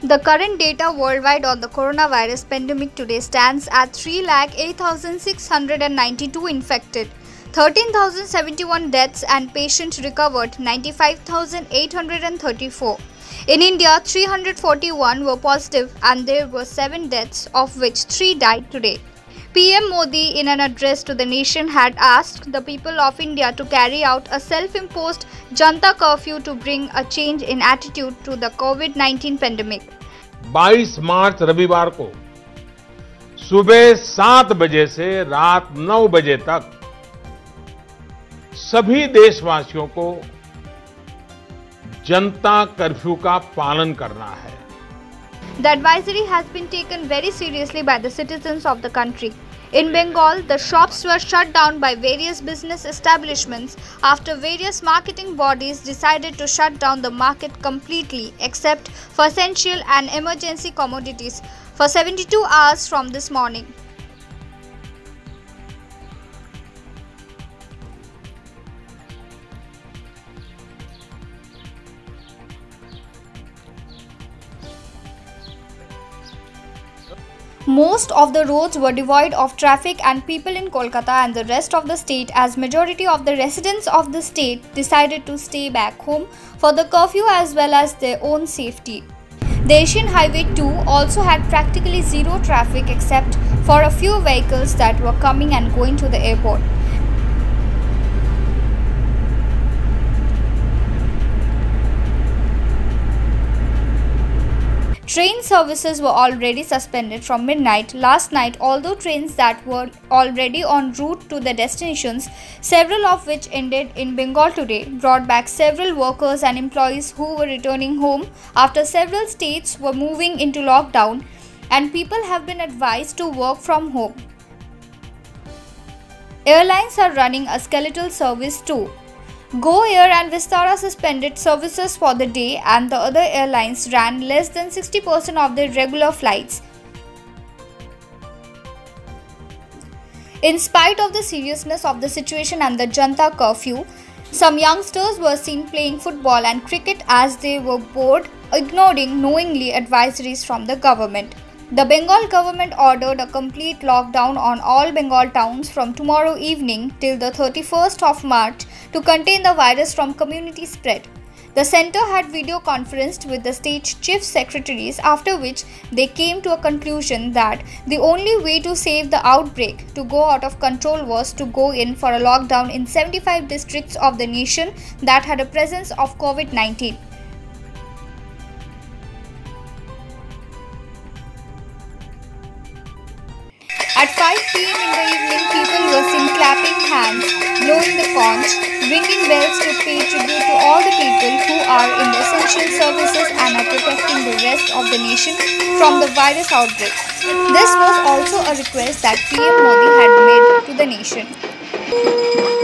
The current data worldwide on the coronavirus pandemic today stands at 3,08,692 infected, 13,071 deaths, and patients recovered 95,834. In India, 341 were positive and there were 7 deaths, of which 3 died today. PM Modi, in an address to the nation, had asked the people of India to carry out a self imposed Janta curfew to bring a change in attitude to the COVID 19 pandemic. 22 मार्च रविवार को सुबह सात बजे से रात नौ बजे तक सभी देशवासियों को जनता कर्फ्यू का पालन करना है The advisory has been taken very seriously by the citizens of the country. In Bengal, the shops were shut down by various business establishments after various marketing bodies decided to shut down the market completely except for essential and emergency commodities for 72 hours from this morning. Most of the roads were devoid of traffic and people in Kolkata and the rest of the state as majority of the residents of the state decided to stay back home for the curfew as well as their own safety. The Asian Highway 2 also had practically zero traffic except for a few vehicles that were coming and going to the airport. Services were already suspended from midnight last night, although trains that were already en route to their destinations, several of which ended in Bengal today, brought back several workers and employees who were returning home after several states were moving into lockdown and people have been advised to work from home. Airlines are running a skeletal service too. Go Air and Vistara suspended services for the day, and the other airlines ran less than 60% of their regular flights. In spite of the seriousness of the situation and the Janta curfew, some youngsters were seen playing football and cricket as they were bored, ignoring knowingly advisories from the government. The Bengal government ordered a complete lockdown on all Bengal towns from tomorrow evening till the 31st of March to contain the virus from community spread. The center had video conferenced with the state chief secretaries after which they came to a conclusion that the only way to save the outbreak to go out of control was to go in for a lockdown in 75 districts of the nation that had a presence of COVID-19. At 5 pm in the evening, people were seen clapping hands, blowing the conch, ringing bells to pay tribute to all the people who are in the essential services and are protecting the rest of the nation from the virus outbreak. This was also a request that PM Modi had made to the nation.